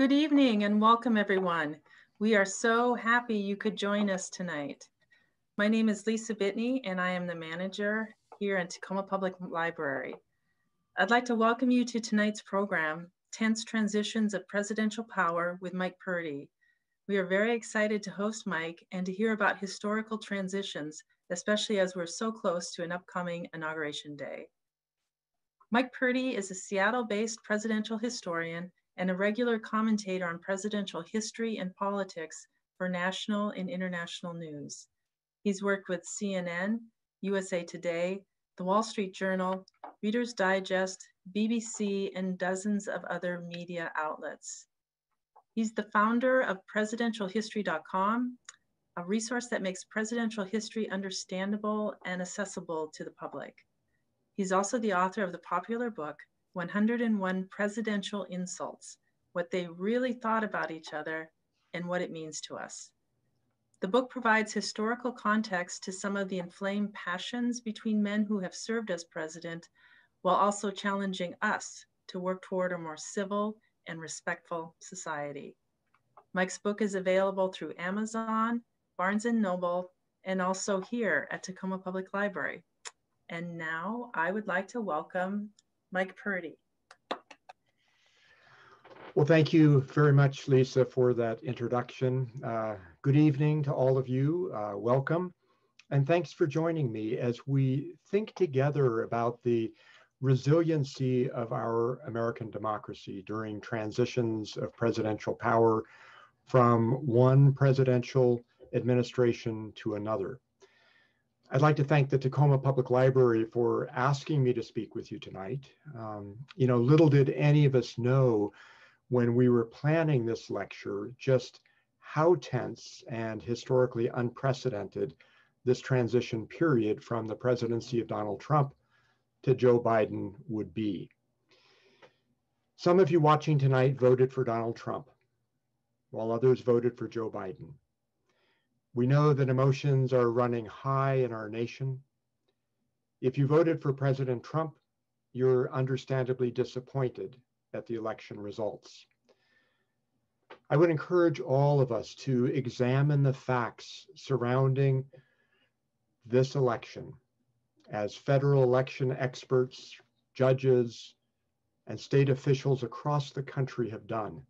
Good evening and welcome everyone. We are so happy you could join us tonight. My name is Lisa Bitney and I am the manager here at Tacoma Public Library. I'd like to welcome you to tonight's program, Tense Transitions of Presidential Power with Mike Purdy. We are very excited to host Mike and to hear about historical transitions, especially as we're so close to an upcoming inauguration day. Mike Purdy is a Seattle-based presidential historian and a regular commentator on presidential history and politics for national and international news. He's worked with CNN, USA Today, The Wall Street Journal, Reader's Digest, BBC, and dozens of other media outlets. He's the founder of presidentialhistory.com, a resource that makes presidential history understandable and accessible to the public. He's also the author of the popular book, 101 Presidential Insults, what they really thought about each other and what it means to us. The book provides historical context to some of the inflamed passions between men who have served as president, while also challenging us to work toward a more civil and respectful society. Mike's book is available through Amazon, Barnes & Noble, and also here at Tacoma Public Library. And now I would like to welcome Mike Purdy. Well, thank you very much, Lisa, for that introduction. Uh, good evening to all of you. Uh, welcome. And thanks for joining me as we think together about the resiliency of our American democracy during transitions of presidential power from one presidential administration to another. I'd like to thank the Tacoma Public Library for asking me to speak with you tonight. Um, you know, little did any of us know when we were planning this lecture just how tense and historically unprecedented this transition period from the presidency of Donald Trump to Joe Biden would be. Some of you watching tonight voted for Donald Trump, while others voted for Joe Biden. We know that emotions are running high in our nation. If you voted for President Trump, you're understandably disappointed at the election results. I would encourage all of us to examine the facts surrounding this election as federal election experts, judges, and state officials across the country have done.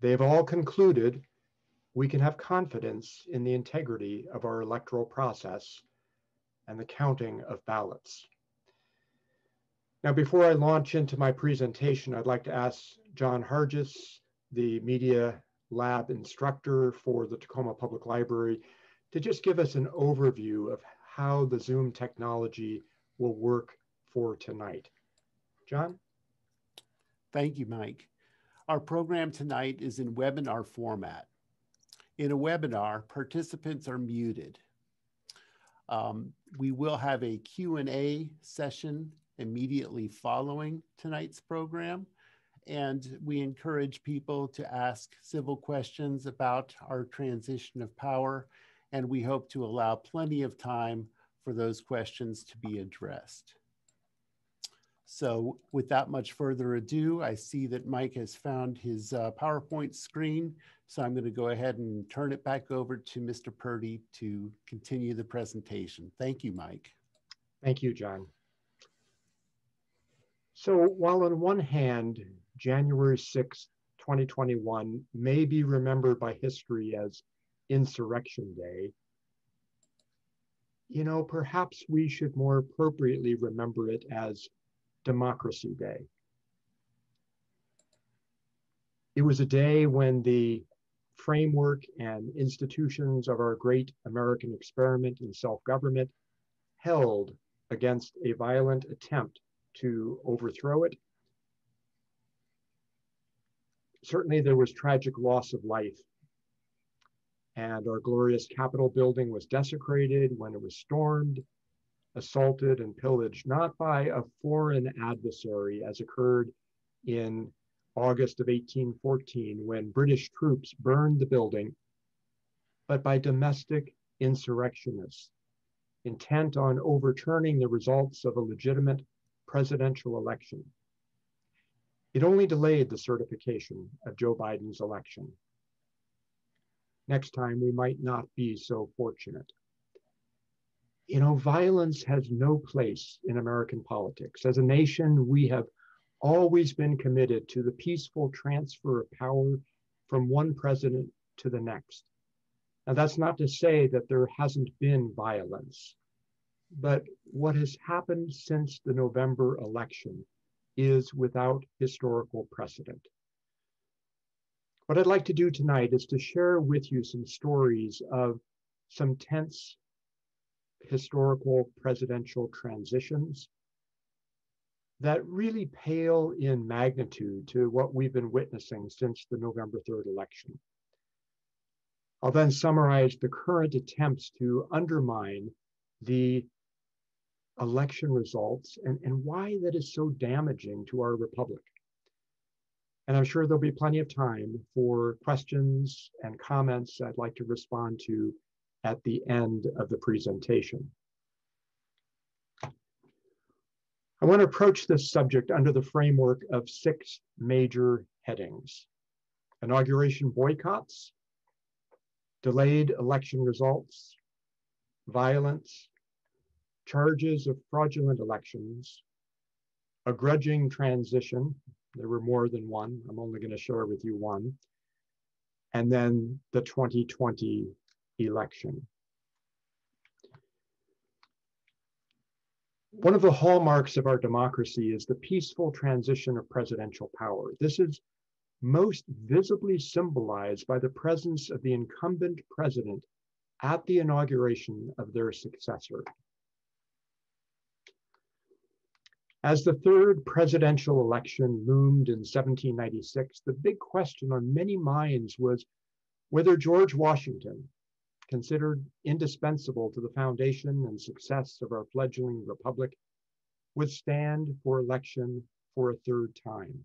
They have all concluded we can have confidence in the integrity of our electoral process and the counting of ballots. Now, before I launch into my presentation, I'd like to ask John Hargis, the Media Lab instructor for the Tacoma Public Library, to just give us an overview of how the Zoom technology will work for tonight. John? Thank you, Mike. Our program tonight is in webinar format. In a webinar, participants are muted. Um, we will have a Q&A session immediately following tonight's program. And we encourage people to ask civil questions about our transition of power. And we hope to allow plenty of time for those questions to be addressed. So without much further ado, I see that Mike has found his uh, PowerPoint screen. So I'm going to go ahead and turn it back over to Mr. Purdy to continue the presentation. Thank you, Mike. Thank you, John. So while on one hand, January 6, 2021 may be remembered by history as Insurrection Day, you know, perhaps we should more appropriately remember it as Democracy Day. It was a day when the framework and institutions of our great American experiment in self-government held against a violent attempt to overthrow it. Certainly there was tragic loss of life and our glorious Capitol building was desecrated when it was stormed assaulted and pillaged, not by a foreign adversary as occurred in August of 1814 when British troops burned the building, but by domestic insurrectionists intent on overturning the results of a legitimate presidential election. It only delayed the certification of Joe Biden's election. Next time, we might not be so fortunate. You know, violence has no place in American politics. As a nation, we have always been committed to the peaceful transfer of power from one president to the next. Now, that's not to say that there hasn't been violence, but what has happened since the November election is without historical precedent. What I'd like to do tonight is to share with you some stories of some tense historical presidential transitions that really pale in magnitude to what we've been witnessing since the November 3rd election. I'll then summarize the current attempts to undermine the election results and, and why that is so damaging to our republic. And I'm sure there'll be plenty of time for questions and comments I'd like to respond to at the end of the presentation. I want to approach this subject under the framework of six major headings. Inauguration boycotts, delayed election results, violence, charges of fraudulent elections, a grudging transition. There were more than one. I'm only going to share with you one. And then the 2020 election. One of the hallmarks of our democracy is the peaceful transition of presidential power. This is most visibly symbolized by the presence of the incumbent president at the inauguration of their successor. As the third presidential election loomed in 1796, the big question on many minds was whether George Washington, considered indispensable to the foundation and success of our fledgling republic, would stand for election for a third time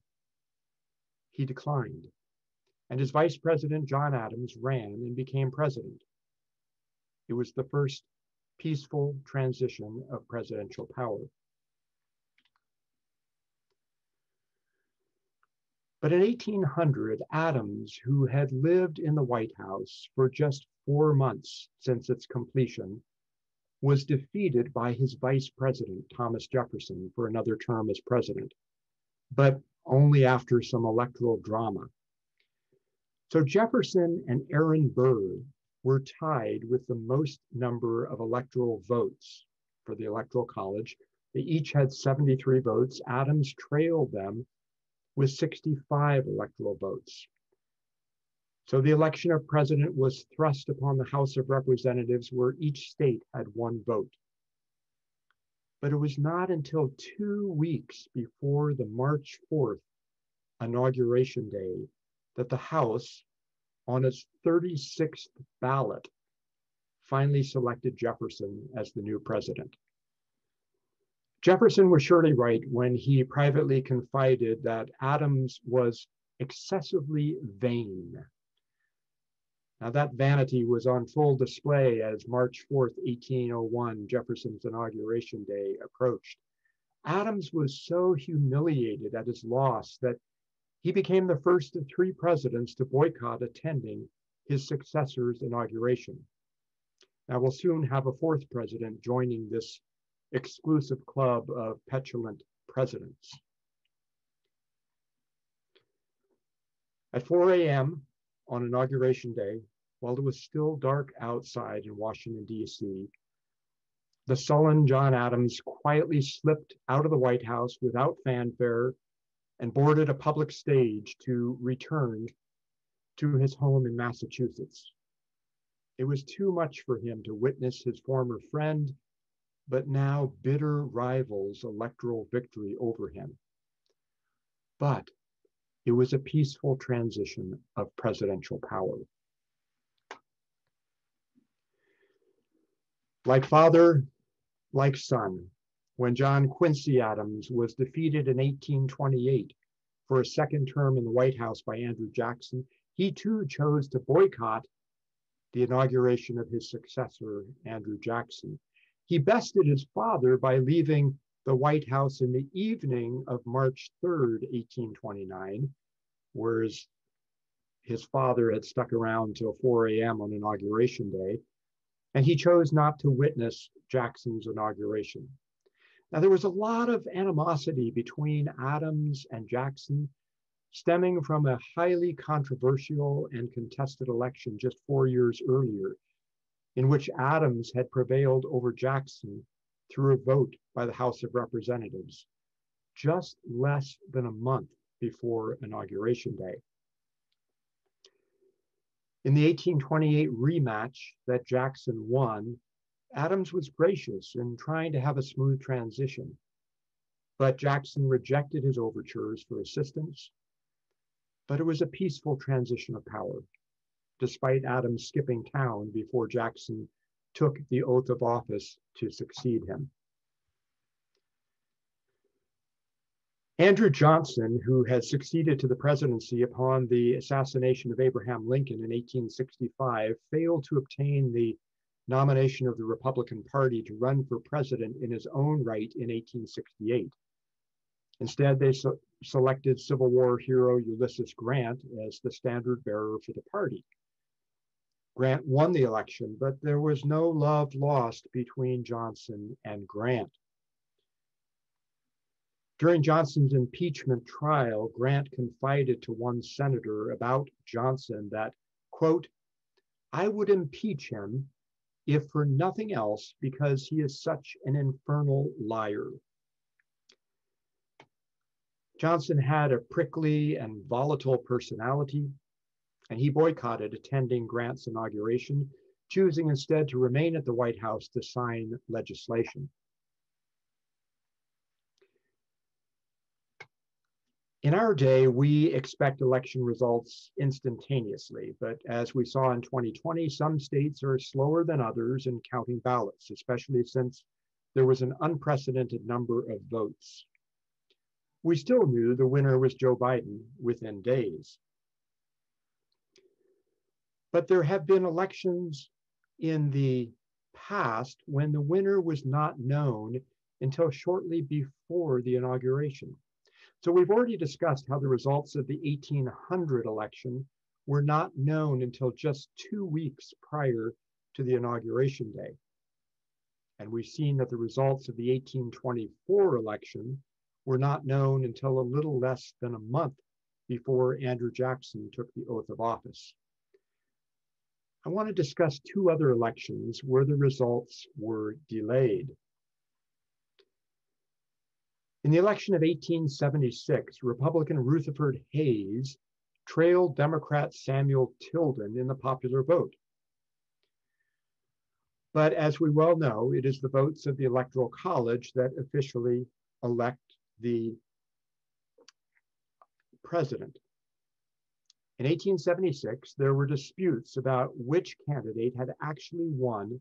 he declined. And his vice president, John Adams, ran and became president. It was the first peaceful transition of presidential power. But in 1800, Adams, who had lived in the White House for just four months since its completion, was defeated by his vice president, Thomas Jefferson, for another term as president. But only after some electoral drama. So Jefferson and Aaron Burr were tied with the most number of electoral votes for the Electoral College. They each had 73 votes. Adams trailed them with 65 electoral votes. So the election of president was thrust upon the House of Representatives, where each state had one vote. But it was not until two weeks before the March 4th inauguration day that the House, on its 36th ballot, finally selected Jefferson as the new president. Jefferson was surely right when he privately confided that Adams was excessively vain now, that vanity was on full display as March 4th, 1801, Jefferson's inauguration day, approached. Adams was so humiliated at his loss that he became the first of three presidents to boycott attending his successor's inauguration. Now, we'll soon have a fourth president joining this exclusive club of petulant presidents. At 4 a.m., on Inauguration Day, while it was still dark outside in Washington, D.C., the sullen John Adams quietly slipped out of the White House without fanfare and boarded a public stage to return to his home in Massachusetts. It was too much for him to witness his former friend, but now bitter rival's electoral victory over him. But it was a peaceful transition of presidential power. Like father, like son, when John Quincy Adams was defeated in 1828 for a second term in the White House by Andrew Jackson, he too chose to boycott the inauguration of his successor, Andrew Jackson. He bested his father by leaving the White House in the evening of March 3rd, 1829, whereas his father had stuck around till 4 a.m. on Inauguration Day, and he chose not to witness Jackson's inauguration. Now, there was a lot of animosity between Adams and Jackson, stemming from a highly controversial and contested election just four years earlier, in which Adams had prevailed over Jackson through a vote by the House of Representatives, just less than a month before Inauguration Day. In the 1828 rematch that Jackson won, Adams was gracious in trying to have a smooth transition, but Jackson rejected his overtures for assistance. But it was a peaceful transition of power, despite Adams skipping town before Jackson took the oath of office to succeed him. Andrew Johnson, who had succeeded to the presidency upon the assassination of Abraham Lincoln in 1865, failed to obtain the nomination of the Republican Party to run for president in his own right in 1868. Instead, they so selected Civil War hero Ulysses Grant as the standard bearer for the party. Grant won the election, but there was no love lost between Johnson and Grant. During Johnson's impeachment trial, Grant confided to one senator about Johnson that, quote, I would impeach him if for nothing else because he is such an infernal liar. Johnson had a prickly and volatile personality, and he boycotted attending Grant's inauguration, choosing instead to remain at the White House to sign legislation. In our day, we expect election results instantaneously, but as we saw in 2020, some states are slower than others in counting ballots, especially since there was an unprecedented number of votes. We still knew the winner was Joe Biden within days. But there have been elections in the past when the winner was not known until shortly before the inauguration. So we've already discussed how the results of the 1800 election were not known until just two weeks prior to the inauguration day. And we've seen that the results of the 1824 election were not known until a little less than a month before Andrew Jackson took the oath of office. I want to discuss two other elections where the results were delayed. In the election of 1876, Republican Rutherford Hayes trailed Democrat Samuel Tilden in the popular vote. But as we well know, it is the votes of the Electoral College that officially elect the president. In 1876, there were disputes about which candidate had actually won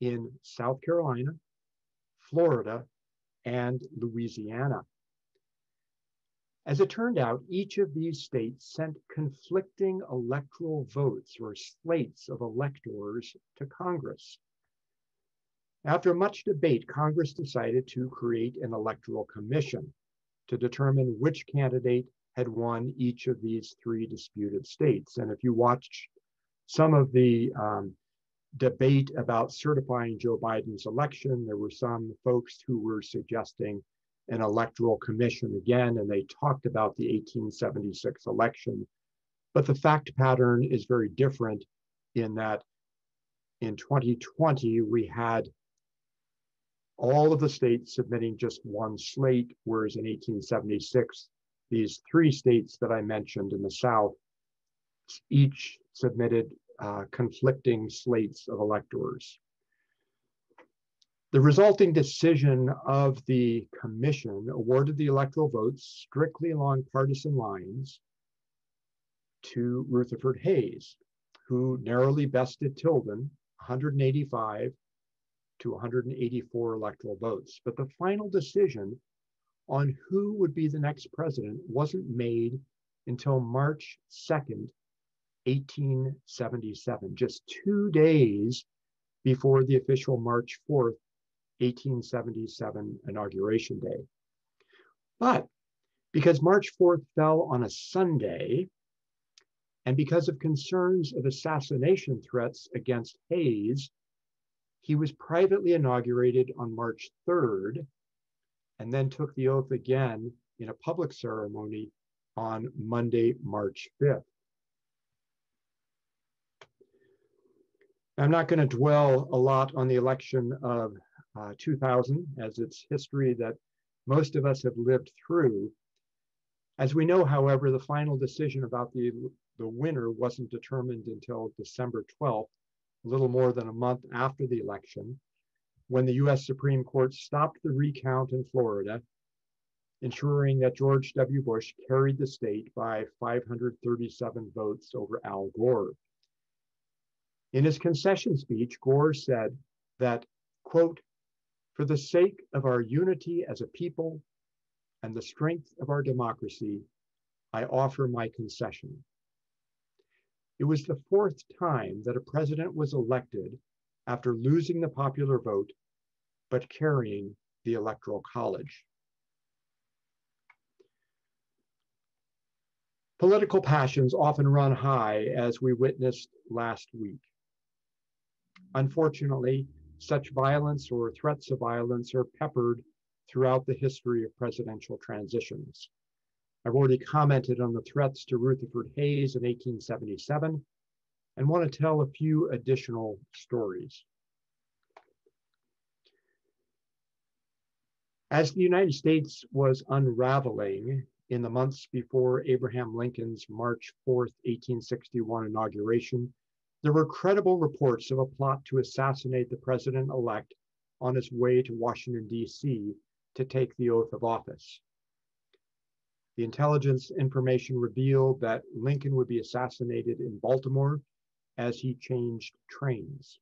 in South Carolina, Florida, and Louisiana. As it turned out, each of these states sent conflicting electoral votes or slates of electors to Congress. After much debate, Congress decided to create an electoral commission to determine which candidate had won each of these three disputed states. And if you watch some of the um, debate about certifying Joe Biden's election. There were some folks who were suggesting an electoral commission again, and they talked about the 1876 election. But the fact pattern is very different in that in 2020, we had all of the states submitting just one slate, whereas in 1876, these three states that I mentioned in the South each submitted uh, conflicting slates of electors. The resulting decision of the commission awarded the electoral votes strictly along partisan lines to Rutherford Hayes, who narrowly bested Tilden 185 to 184 electoral votes. But the final decision on who would be the next president wasn't made until March 2nd, 1877, just two days before the official March 4th 1877 Inauguration Day. But because March 4th fell on a Sunday, and because of concerns of assassination threats against Hayes, he was privately inaugurated on March 3rd and then took the oath again in a public ceremony on Monday, March 5th. I'm not going to dwell a lot on the election of uh, 2000 as it's history that most of us have lived through. As we know, however, the final decision about the, the winner wasn't determined until December 12th, a little more than a month after the election, when the US Supreme Court stopped the recount in Florida, ensuring that George W. Bush carried the state by 537 votes over Al Gore. In his concession speech, Gore said that, quote, for the sake of our unity as a people and the strength of our democracy, I offer my concession. It was the fourth time that a president was elected after losing the popular vote, but carrying the Electoral College. Political passions often run high, as we witnessed last week. Unfortunately, such violence or threats of violence are peppered throughout the history of presidential transitions. I've already commented on the threats to Rutherford Hayes in 1877 and want to tell a few additional stories. As the United States was unraveling in the months before Abraham Lincoln's March 4th, 1861 inauguration, there were credible reports of a plot to assassinate the president elect on his way to Washington, D.C. to take the oath of office. The intelligence information revealed that Lincoln would be assassinated in Baltimore as he changed trains.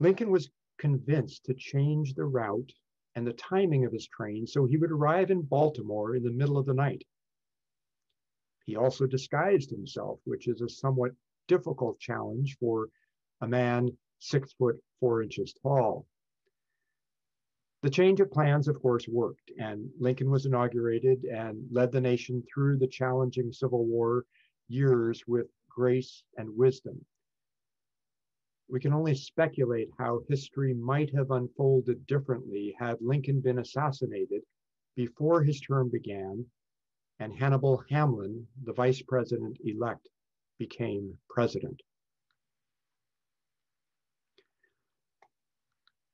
Lincoln was convinced to change the route and the timing of his train so he would arrive in Baltimore in the middle of the night. He also disguised himself, which is a somewhat difficult challenge for a man six foot four inches tall. The change of plans, of course, worked, and Lincoln was inaugurated and led the nation through the challenging Civil War years with grace and wisdom. We can only speculate how history might have unfolded differently had Lincoln been assassinated before his term began and Hannibal Hamlin, the vice president elect, became president.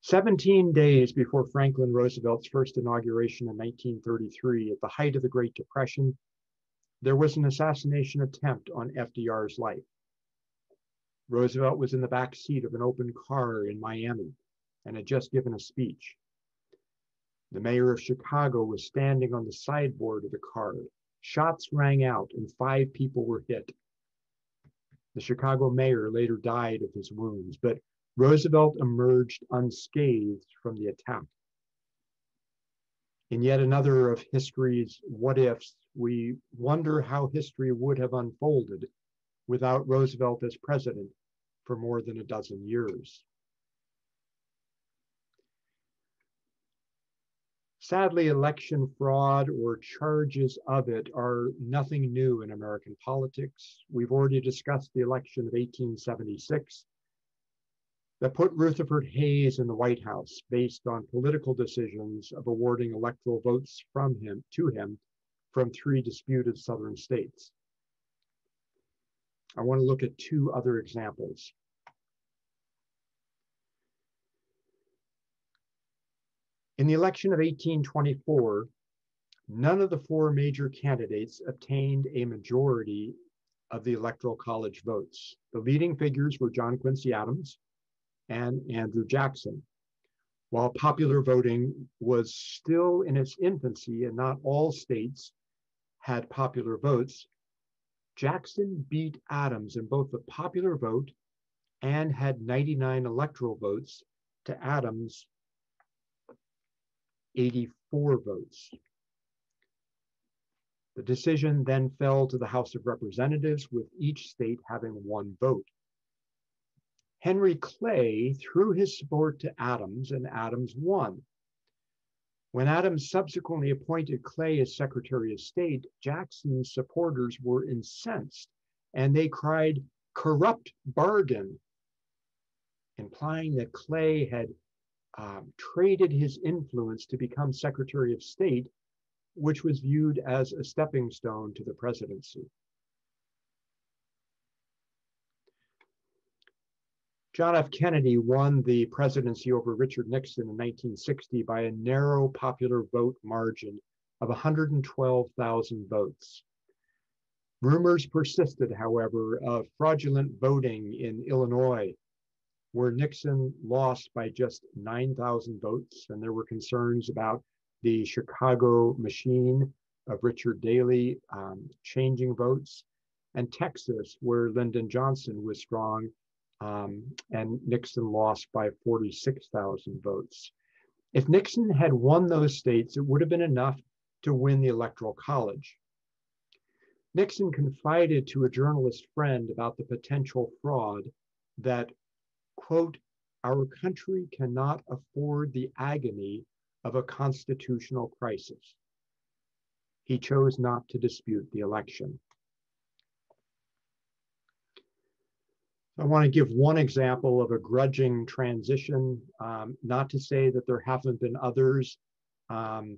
17 days before Franklin Roosevelt's first inauguration in 1933, at the height of the Great Depression, there was an assassination attempt on FDR's life. Roosevelt was in the back seat of an open car in Miami and had just given a speech. The mayor of Chicago was standing on the sideboard of the car. Shots rang out and five people were hit. The Chicago mayor later died of his wounds, but Roosevelt emerged unscathed from the attack. In yet another of history's what ifs, we wonder how history would have unfolded without Roosevelt as president for more than a dozen years. Sadly, election fraud or charges of it are nothing new in American politics. We've already discussed the election of 1876 that put Rutherford Hayes in the White House based on political decisions of awarding electoral votes from him to him from three disputed southern states. I want to look at two other examples. In the election of 1824, none of the four major candidates obtained a majority of the Electoral College votes. The leading figures were John Quincy Adams and Andrew Jackson. While popular voting was still in its infancy and not all states had popular votes, Jackson beat Adams in both the popular vote and had 99 electoral votes to Adams 84 votes. The decision then fell to the House of Representatives with each state having one vote. Henry Clay threw his support to Adams, and Adams won. When Adams subsequently appointed Clay as Secretary of State, Jackson's supporters were incensed and they cried, corrupt bargain, implying that Clay had um, traded his influence to become Secretary of State, which was viewed as a stepping stone to the presidency. John F. Kennedy won the presidency over Richard Nixon in 1960 by a narrow popular vote margin of 112,000 votes. Rumors persisted, however, of fraudulent voting in Illinois, where Nixon lost by just 9,000 votes, and there were concerns about the Chicago machine of Richard Daley um, changing votes, and Texas, where Lyndon Johnson was strong, um, and Nixon lost by 46,000 votes. If Nixon had won those states, it would have been enough to win the Electoral College. Nixon confided to a journalist friend about the potential fraud that, quote, our country cannot afford the agony of a constitutional crisis. He chose not to dispute the election. I want to give one example of a grudging transition, um, not to say that there haven't been others. Um,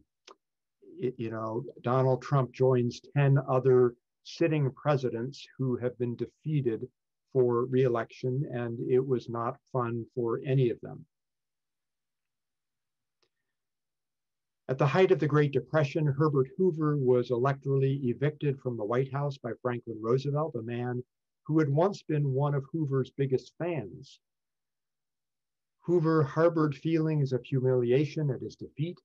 it, you know, Donald Trump joins 10 other sitting presidents who have been defeated for reelection, and it was not fun for any of them. At the height of the Great Depression, Herbert Hoover was electorally evicted from the White House by Franklin Roosevelt, a man who had once been one of Hoover's biggest fans. Hoover harbored feelings of humiliation at his defeat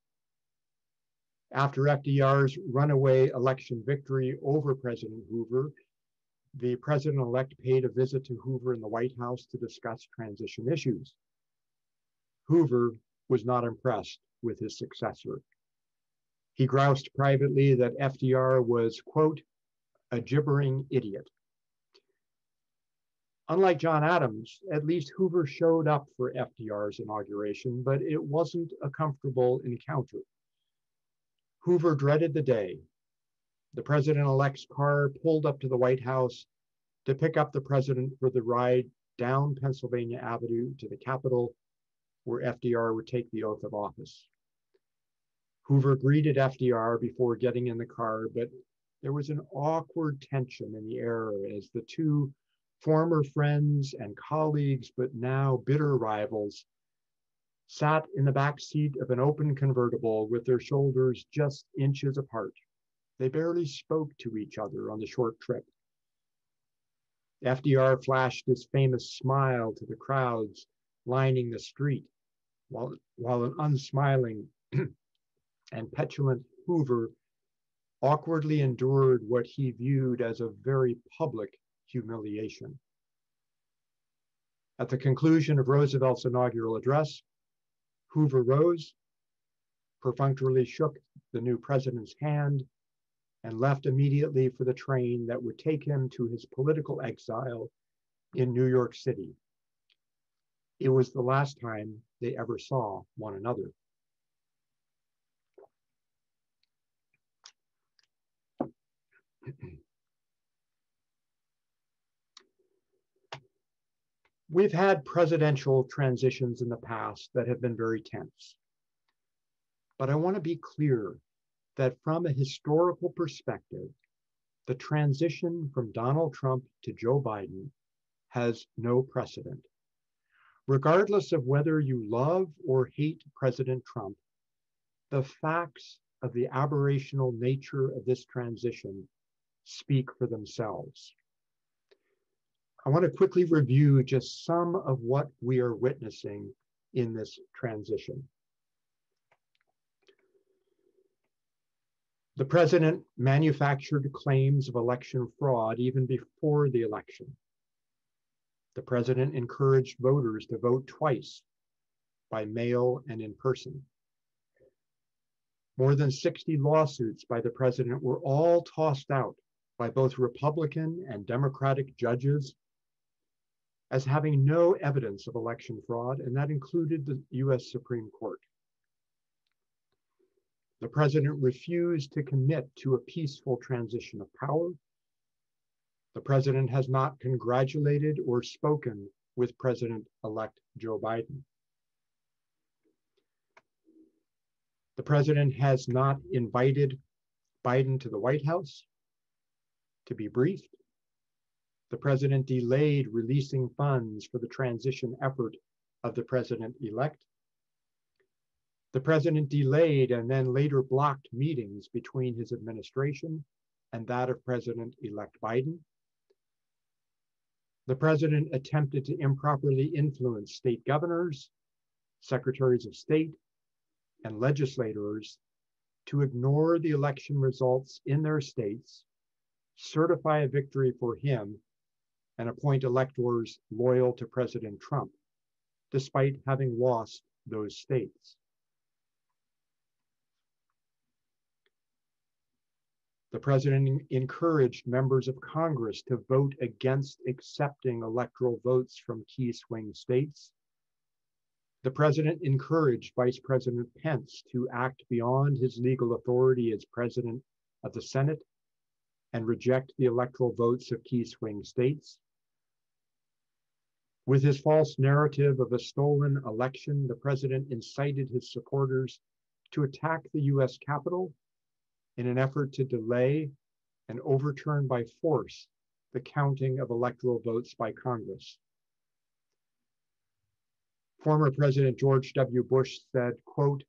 after FDR's runaway election victory over President Hoover, the president elect paid a visit to Hoover in the White House to discuss transition issues. Hoover was not impressed with his successor. He groused privately that FDR was, quote, a gibbering idiot. Unlike John Adams, at least Hoover showed up for FDR's inauguration, but it wasn't a comfortable encounter. Hoover dreaded the day. The president-elect's car pulled up to the White House to pick up the president for the ride down Pennsylvania Avenue to the Capitol, where FDR would take the oath of office. Hoover greeted FDR before getting in the car, but there was an awkward tension in the air as the two former friends and colleagues, but now bitter rivals, sat in the back seat of an open convertible with their shoulders just inches apart. They barely spoke to each other on the short trip. FDR flashed his famous smile to the crowds lining the street, while, while an unsmiling and petulant Hoover awkwardly endured what he viewed as a very public humiliation. At the conclusion of Roosevelt's inaugural address, Hoover rose, perfunctorily shook the new president's hand, and left immediately for the train that would take him to his political exile in New York City. It was the last time they ever saw one another. We've had presidential transitions in the past that have been very tense. But I want to be clear that from a historical perspective, the transition from Donald Trump to Joe Biden has no precedent. Regardless of whether you love or hate President Trump, the facts of the aberrational nature of this transition speak for themselves. I want to quickly review just some of what we are witnessing in this transition. The president manufactured claims of election fraud even before the election. The president encouraged voters to vote twice by mail and in person. More than 60 lawsuits by the president were all tossed out by both Republican and Democratic judges as having no evidence of election fraud, and that included the US Supreme Court. The president refused to commit to a peaceful transition of power. The president has not congratulated or spoken with President elect Joe Biden. The president has not invited Biden to the White House to be briefed. The president delayed releasing funds for the transition effort of the president elect. The president delayed and then later blocked meetings between his administration and that of President elect Biden. The president attempted to improperly influence state governors, secretaries of state, and legislators to ignore the election results in their states, certify a victory for him, and appoint electors loyal to President Trump, despite having lost those states. The president encouraged members of Congress to vote against accepting electoral votes from key swing states. The president encouraged Vice President Pence to act beyond his legal authority as president of the Senate and reject the electoral votes of key swing states. With his false narrative of a stolen election, the president incited his supporters to attack the US Capitol in an effort to delay and overturn by force the counting of electoral votes by Congress. Former President George W. Bush said, quote,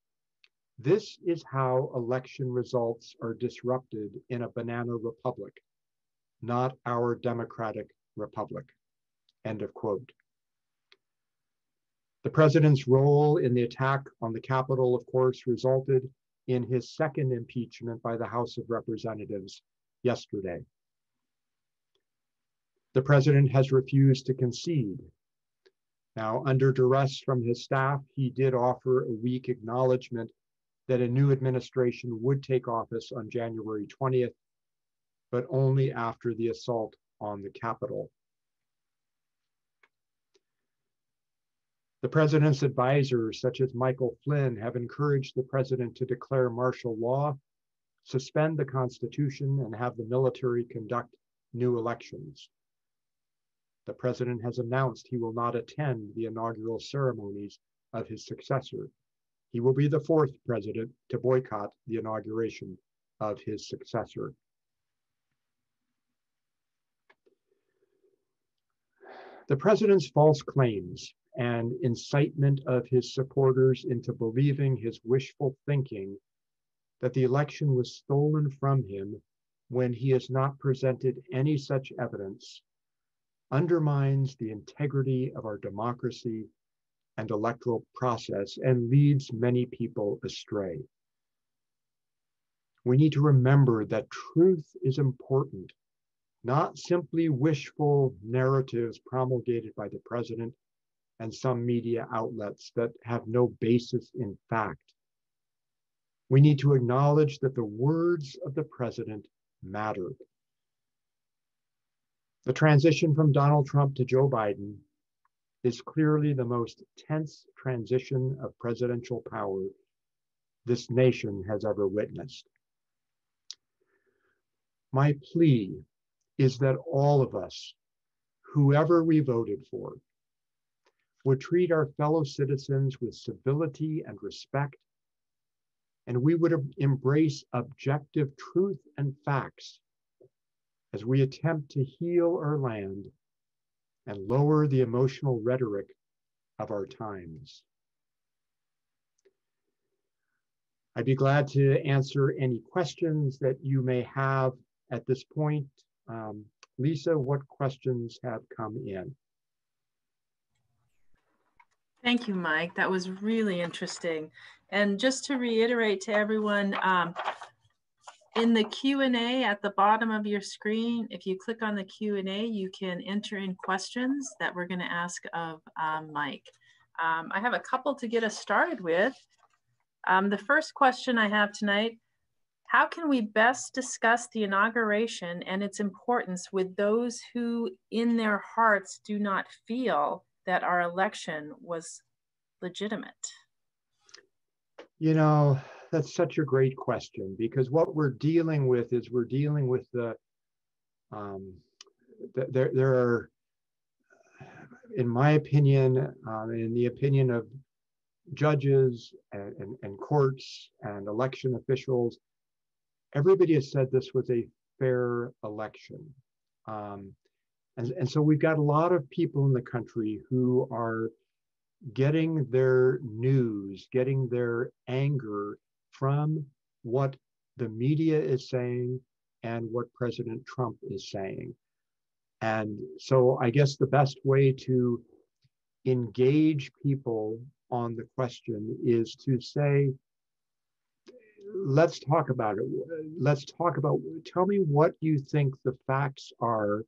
this is how election results are disrupted in a banana republic, not our democratic republic, end of quote. The president's role in the attack on the Capitol, of course, resulted in his second impeachment by the House of Representatives yesterday. The president has refused to concede. Now, under duress from his staff, he did offer a weak acknowledgement that a new administration would take office on January 20th, but only after the assault on the Capitol. The president's advisors, such as Michael Flynn, have encouraged the president to declare martial law, suspend the Constitution, and have the military conduct new elections. The president has announced he will not attend the inaugural ceremonies of his successor. He will be the fourth president to boycott the inauguration of his successor. The president's false claims and incitement of his supporters into believing his wishful thinking that the election was stolen from him when he has not presented any such evidence undermines the integrity of our democracy and electoral process and leads many people astray. We need to remember that truth is important, not simply wishful narratives promulgated by the president and some media outlets that have no basis in fact. We need to acknowledge that the words of the president mattered. The transition from Donald Trump to Joe Biden is clearly the most tense transition of presidential power this nation has ever witnessed. My plea is that all of us, whoever we voted for, would treat our fellow citizens with civility and respect, and we would embrace objective truth and facts as we attempt to heal our land and lower the emotional rhetoric of our times. I'd be glad to answer any questions that you may have at this point. Um, Lisa, what questions have come in? Thank you, Mike. That was really interesting. And just to reiterate to everyone, um, in the Q&A at the bottom of your screen, if you click on the Q&A, you can enter in questions that we're going to ask of um, Mike. Um, I have a couple to get us started with. Um, the first question I have tonight, How can we best discuss the inauguration and its importance with those who in their hearts do not feel that our election was legitimate? You know, that's such a great question because what we're dealing with is we're dealing with the, um, th there, there are, in my opinion, um, in the opinion of judges and, and, and courts and election officials, everybody has said this was a fair election. Um, and, and so we've got a lot of people in the country who are getting their news, getting their anger from what the media is saying and what President Trump is saying. And so I guess the best way to engage people on the question is to say, let's talk about it. Let's talk about, tell me what you think the facts are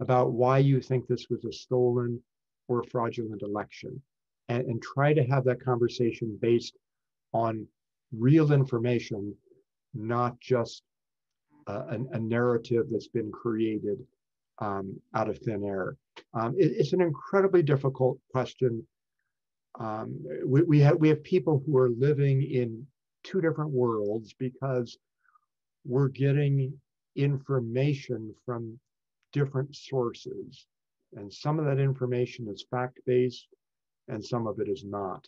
about why you think this was a stolen or fraudulent election. And, and try to have that conversation based on real information, not just a, a, narrative that's been created um, out of thin air. Um, it, it's an incredibly difficult question. Um, we, we, have, we have people who are living in two different worlds because we're getting information from different sources. And some of that information is fact-based and some of it is not.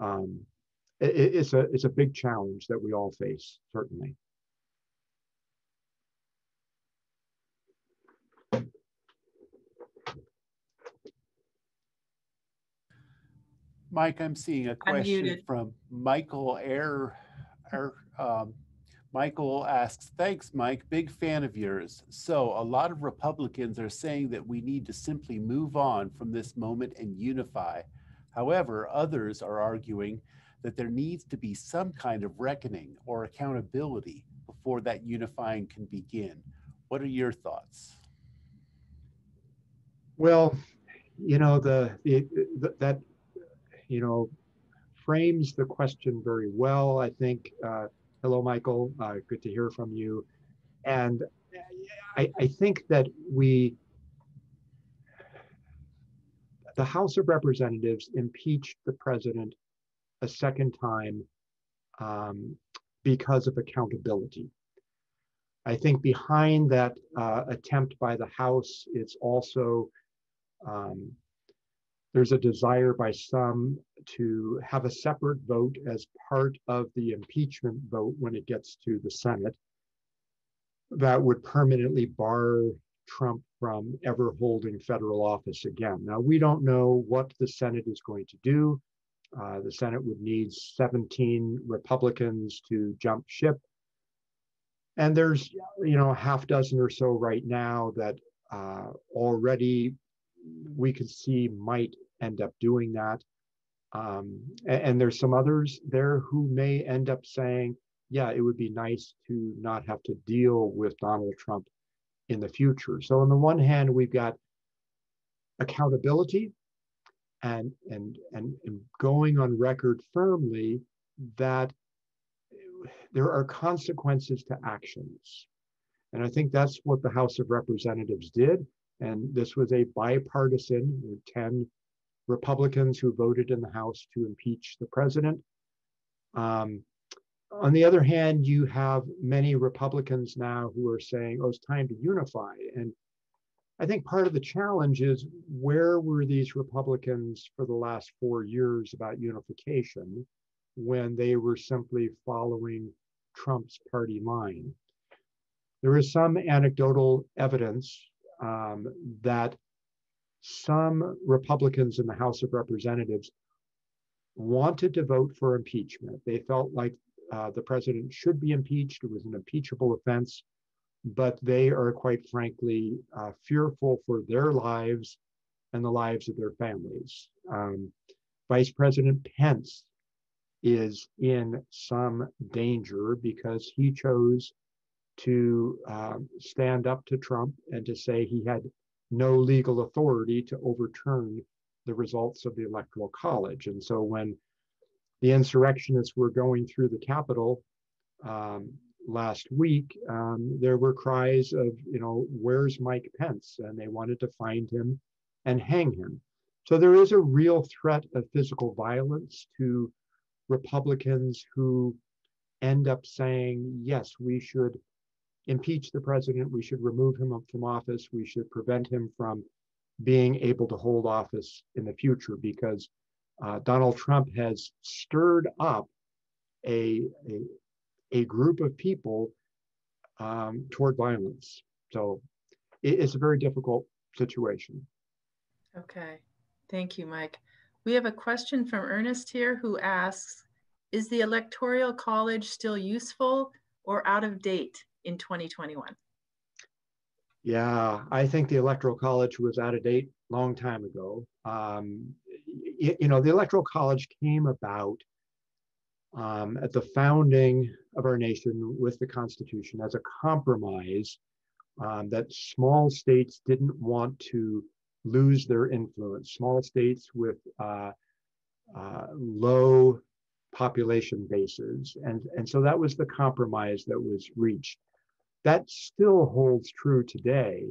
Um, it, it's, a, it's a big challenge that we all face, certainly. Mike, I'm seeing a question from Michael Air our, um, Michael asks, thanks, Mike. Big fan of yours. So, a lot of Republicans are saying that we need to simply move on from this moment and unify. However, others are arguing that there needs to be some kind of reckoning or accountability before that unifying can begin. What are your thoughts? Well, you know, the, the, the that, you know, frames the question very well, I think. Uh, hello, Michael. Uh, good to hear from you. And I, I think that we, the House of Representatives impeached the president a second time um, because of accountability. I think behind that uh, attempt by the House, it's also um, there's a desire by some to have a separate vote as part of the impeachment vote when it gets to the Senate that would permanently bar Trump from ever holding federal office again. Now, we don't know what the Senate is going to do. Uh, the Senate would need 17 Republicans to jump ship. And there's, you know, a half dozen or so right now that uh, already we could see might end up doing that. Um, and, and, there's some others there who may end up saying, yeah, it would be nice to not have to deal with Donald Trump in the future. So on the one hand, we've got accountability and, and, and, and going on record firmly that there are consequences to actions. And I think that's what the House of Representatives did. And this was a bipartisan, 10 Republicans who voted in the House to impeach the president. Um, on the other hand, you have many Republicans now who are saying, oh, it's time to unify. And I think part of the challenge is where were these Republicans for the last four years about unification when they were simply following Trump's party line? There is some anecdotal evidence um, that some Republicans in the House of Representatives wanted to vote for impeachment. They felt like uh, the president should be impeached. It was an impeachable offense, but they are quite frankly uh, fearful for their lives and the lives of their families. Um, Vice President Pence is in some danger because he chose to uh, stand up to Trump and to say he had no legal authority to overturn the results of the Electoral College. And so when the insurrectionists were going through the Capitol, um, last week, um, there were cries of, you know, where's Mike Pence? And they wanted to find him and hang him. So there is a real threat of physical violence to Republicans who end up saying, yes, we should impeach the president, we should remove him from office, we should prevent him from being able to hold office in the future because uh, Donald Trump has stirred up a, a, a group of people um, toward violence. So it, it's a very difficult situation. Okay, thank you, Mike. We have a question from Ernest here who asks, is the Electoral College still useful or out of date in 2021? Yeah, I think the Electoral College was out of date long time ago. Um, you, you know, the Electoral College came about um, at the founding of our nation with the Constitution as a compromise um, that small states didn't want to lose their influence. Small states with uh, uh, low population bases. And, and so that was the compromise that was reached. That still holds true today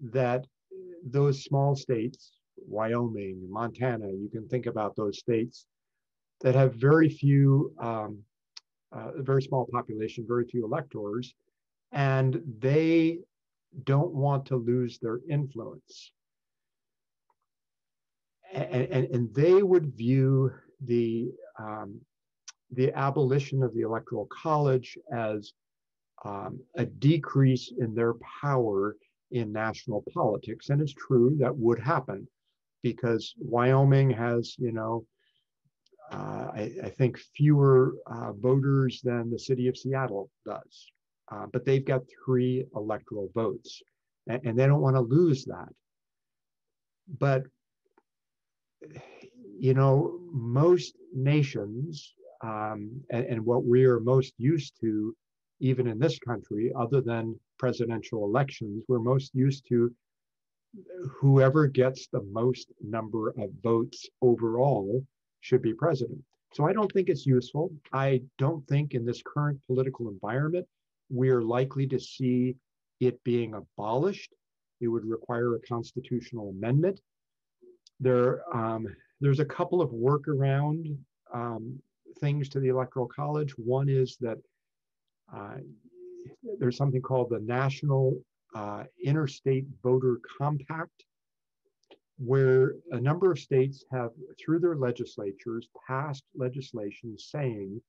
that those small states, Wyoming, Montana, you can think about those states that have very few, um, uh, very small population, very few electors, and they don't want to lose their influence. And, and, and they would view the, um, the abolition of the Electoral College as um, a decrease in their power in national politics. And it's true that would happen because Wyoming has, you know, uh, I, I, think fewer uh, voters than the city of Seattle does. Uh, but they've got three electoral votes and, and they don't want to lose that. But, you know, most nations um, and, and what we are most used to even in this country, other than presidential elections, we're most used to whoever gets the most number of votes overall should be president. So I don't think it's useful. I don't think in this current political environment, we're likely to see it being abolished. It would require a constitutional amendment. There, um, there's a couple of workaround um, things to the Electoral College. One is that uh, there's something called the National uh, Interstate Voter Compact, where a number of states have, through their legislatures, passed legislation saying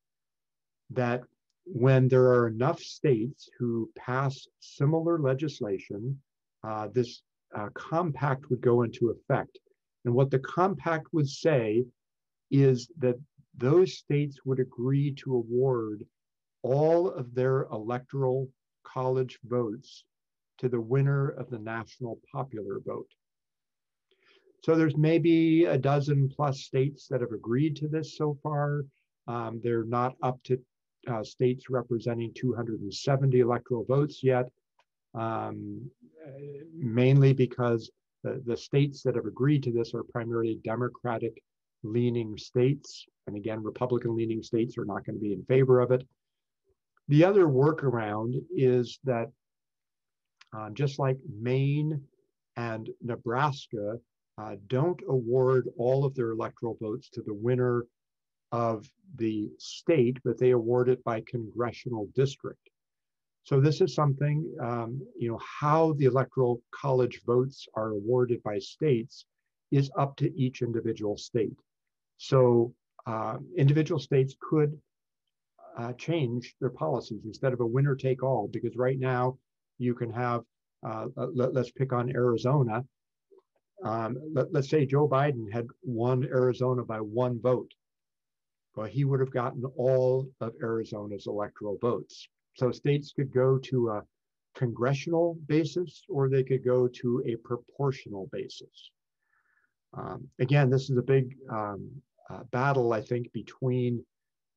that when there are enough states who pass similar legislation, uh, this uh, compact would go into effect. And what the compact would say is that those states would agree to award all of their electoral college votes to the winner of the national popular vote. So there's maybe a dozen plus states that have agreed to this so far. Um, they're not up to uh, states representing 270 electoral votes yet, um, mainly because the, the states that have agreed to this are primarily Democratic leaning states. And again, Republican leaning states are not going to be in favor of it. The other workaround is that uh, just like Maine and Nebraska uh, don't award all of their electoral votes to the winner of the state, but they award it by congressional district. So this is something, um, you know, how the electoral college votes are awarded by states is up to each individual state. So uh, individual states could uh, change their policies instead of a winner take all. Because right now, you can have, uh, let, us pick on Arizona. Um, let, let's say Joe Biden had won Arizona by one vote. Well, he would have gotten all of Arizona's electoral votes. So states could go to a congressional basis or they could go to a proportional basis. Um, again, this is a big um, uh, battle, I think, between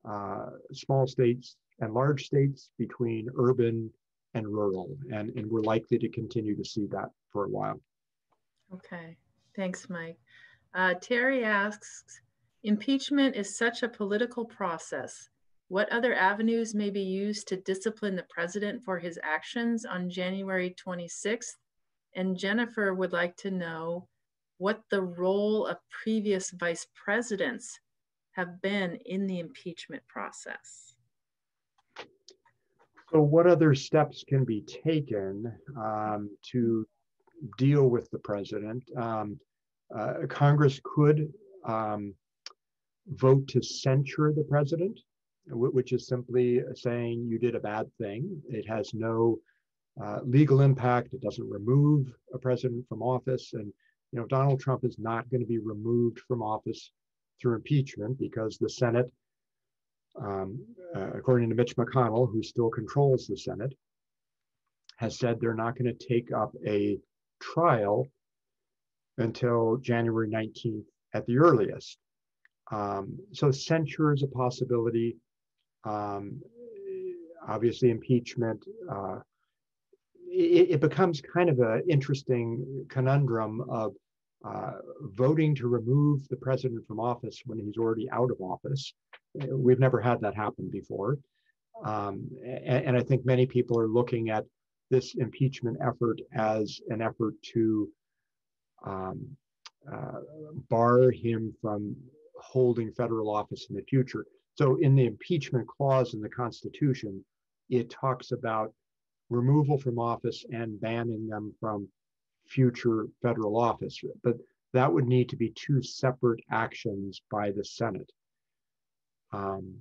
uh, small states and large states, between urban and rural. And, and we're likely to continue to see that for a while. Okay, thanks, Mike. Uh, Terry asks, impeachment is such a political process. What other avenues may be used to discipline the president for his actions on January 26th? And Jennifer would like to know what the role of previous vice presidents have been in the impeachment process. So what other steps can be taken um, to deal with the president? Um, uh, Congress could um, vote to censure the president, which is simply saying you did a bad thing. It has no uh, legal impact. It doesn't remove a president from office. And, you know, Donald Trump is not going to be removed from office through impeachment because the Senate, um, uh, according to Mitch McConnell, who still controls the Senate, has said they're not going to take up a trial until January 19th at the earliest. Um, so censure is a possibility. Um, obviously, impeachment. Uh, it, it, becomes kind of an interesting conundrum of uh, voting to remove the president from office when he's already out of office. We've never had that happen before. Um, and, and, I think many people are looking at this impeachment effort as an effort to um, uh, bar him from holding federal office in the future. So in the impeachment clause in the Constitution, it talks about removal from office and banning them from future federal office. But that would need to be two separate actions by the Senate. Um,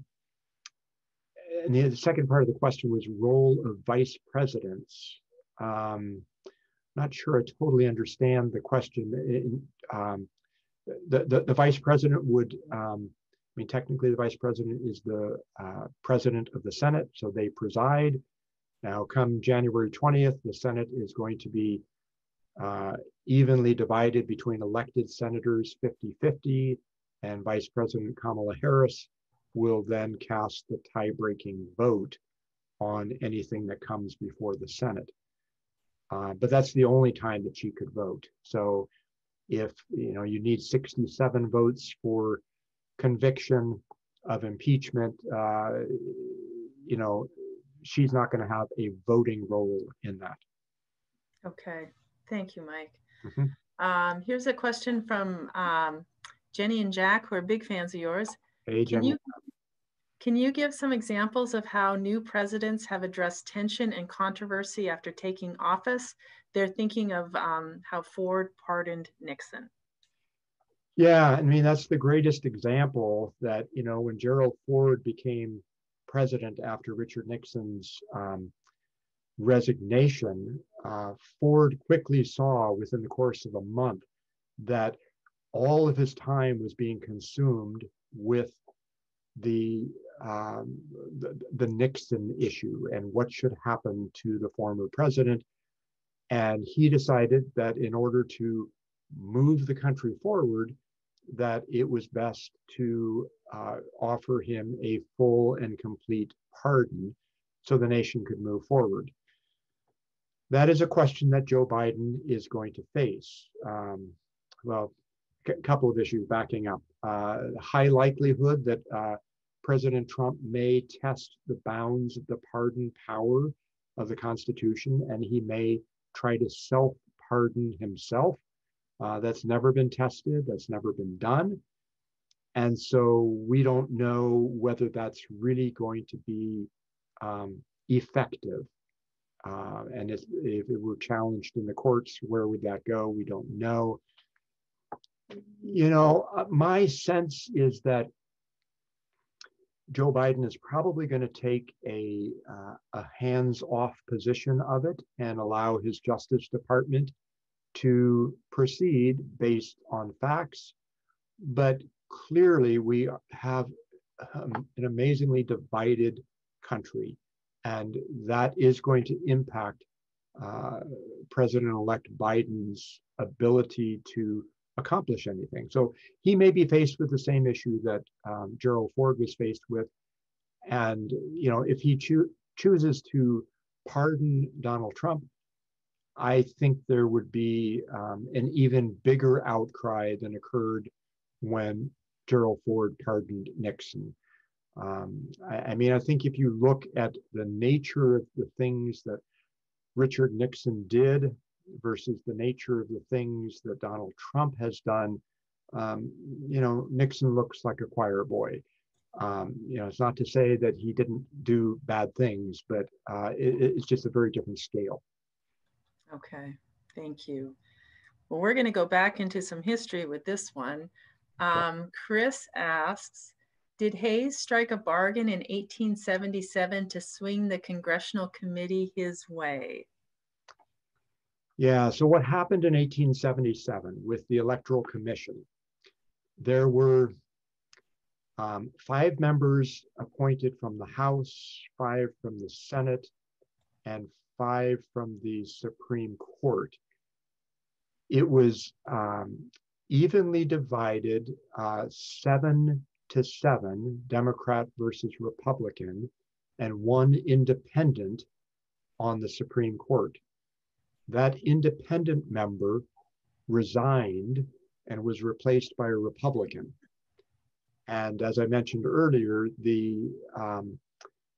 and the second part of the question was role of vice presidents. Um, not sure I totally understand the question. In, um, the, the, the, vice president would, um, I mean, technically the vice president is the uh, president of the Senate, so they preside. Now, come January 20th, the Senate is going to be uh, evenly divided between elected senators 50 50, and Vice President Kamala Harris will then cast the tie breaking vote on anything that comes before the Senate. Uh, but that's the only time that she could vote. So if you know you need 67 votes for conviction of impeachment, uh, you know, she's not going to have a voting role in that. Okay, thank you, Mike. Mm-hmm. Um, here's a question from um, Jenny and Jack, who are big fans of yours. Hey, Jenny. Can you, can you give some examples of how new presidents have addressed tension and controversy after taking office? They're thinking of um, how Ford pardoned Nixon. Yeah, I mean, that's the greatest example that, you know, when Gerald Ford became president after Richard Nixon's um, resignation, uh, Ford quickly saw within the course of a month that all of his time was being consumed with the, um, the, the Nixon issue and what should happen to the former president. And he decided that in order to move the country forward, that it was best to uh, offer him a full and complete pardon so the nation could move forward. That is a question that Joe Biden is going to face. Um, well, a couple of issues backing up. Uh, high likelihood that uh, President Trump may test the bounds of the pardon power of the Constitution, and he may try to self pardon himself. Uh, that's never been tested, that's never been done. And so we don't know whether that's really going to be um, effective. Uh, and if, if it were challenged in the courts, where would that go? We don't know. You know, uh, my sense is that Joe Biden is probably going to take a, uh, a hands-off position of it and allow his Justice Department to proceed based on facts. But clearly, we have um, an amazingly divided country, and that is going to impact uh, President-elect Biden's ability to accomplish anything. So he may be faced with the same issue that um, Gerald Ford was faced with. And, you know, if he cho- chooses to pardon Donald Trump, I think there would be um, an even bigger outcry than occurred when Gerald Ford pardoned Nixon. Um, I, I mean, I think if you look at the nature of the things that Richard Nixon did versus the nature of the things that Donald Trump has done, um, you know, Nixon looks like a choir boy. Um, you know, it's not to say that he didn't do bad things, but uh, it, it's just a very different scale. Okay, thank you. Well, we're going to go back into some history with this one. Um, Chris asks, did Hayes strike a bargain in 1877 to swing the congressional committee his way? Yeah, so what happened in 1877 with the Electoral Commission? There were um, five members appointed from the House, five from the Senate, and five from the Supreme Court. It was um, evenly divided, uh, seven to seven, Democrat versus Republican, and one independent on the Supreme Court. That independent member resigned and was replaced by a Republican. And as I mentioned earlier, the, um,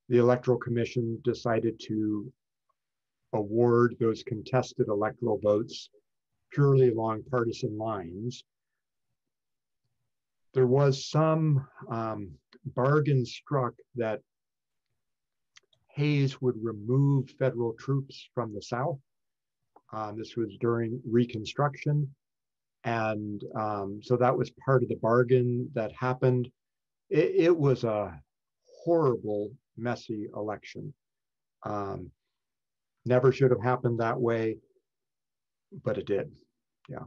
the Electoral Commission decided to award those contested electoral votes purely along partisan lines. There was some um, bargain struck that Hayes would remove federal troops from the South. Um, this was during Reconstruction. And um, so that was part of the bargain that happened. It, it was a horrible, messy election. Um, never should have happened that way, but it did. Yeah.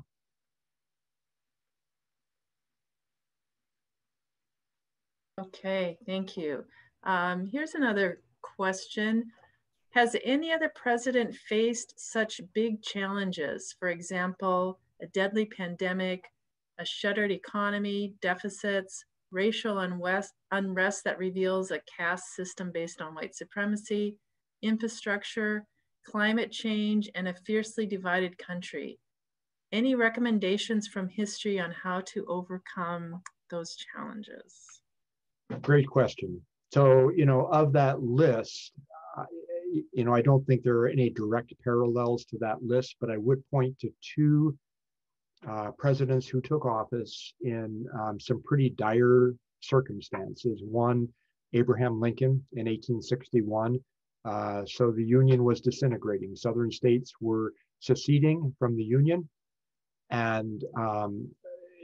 Okay, thank you. Um, here's another question. Has any other president faced such big challenges? For example, a deadly pandemic, a shuttered economy, deficits, racial unrest, unrest that reveals a caste system based on white supremacy, infrastructure, climate change, and a fiercely divided country. Any recommendations from history on how to overcome those challenges? Great question. So, you know, of that list, you know, I don't think there are any direct parallels to that list, but I would point to two uh, presidents who took office in um, some pretty dire circumstances. One, Abraham Lincoln in 1861. Uh, so the Union was disintegrating. Southern states were seceding from the Union, and um,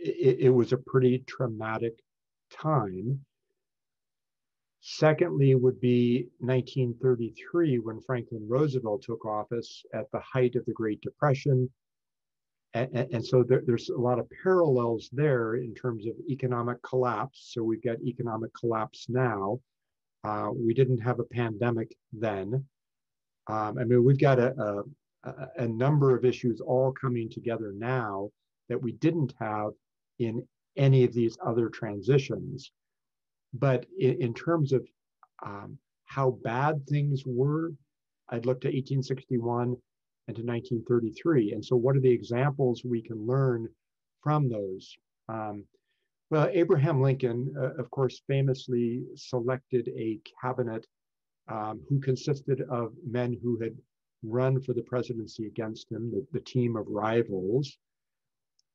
it, it was a pretty traumatic time. Secondly, would be 1933 when Franklin Roosevelt took office at the height of the Great Depression and, and so there, there's a lot of parallels there in terms of economic collapse. So we've got economic collapse now. Uh, we didn't have a pandemic then. Um, I mean, we've got a, a, a number of issues all coming together now that we didn't have in any of these other transitions. But in, in terms of um, how bad things were, I'd look to 1861 and to 1933. And so, what are the examples we can learn from those? Um, well, Abraham Lincoln, uh, of course, famously selected a cabinet um, who consisted of men who had run for the presidency against him, the, the team of rivals.